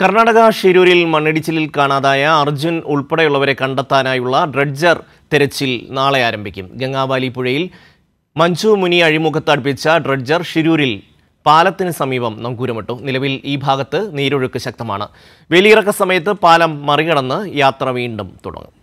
കർണാടക ഷിരൂരിൽ മണ്ണിടിച്ചിലിൽ കാണാതായ അർജുൻ ഉൾപ്പെടെയുള്ളവരെ കണ്ടെത്താനായുള്ള ഡ്രഡ്ജർ തെരച്ചിൽ നാളെ ആരംഭിക്കും. ഗംഗാവാലി പുഴയിൽ മഞ്ജു മുനി അഴിമുഖത്ത് അടുപ്പിച്ച ഡ്രഡ്ജർ ഷിരൂരിൽ പാലത്തിന് സമീപം നങ്കൂരമിട്ടു. നിലവിൽ ഈ ഭാഗത്ത് നീരൊഴുക്ക് ശക്തമാണ്. വേലിയിറക്ക സമയത്ത് പാലം മറികടന്ന് യാത്ര വീണ്ടും തുടങ്ങും.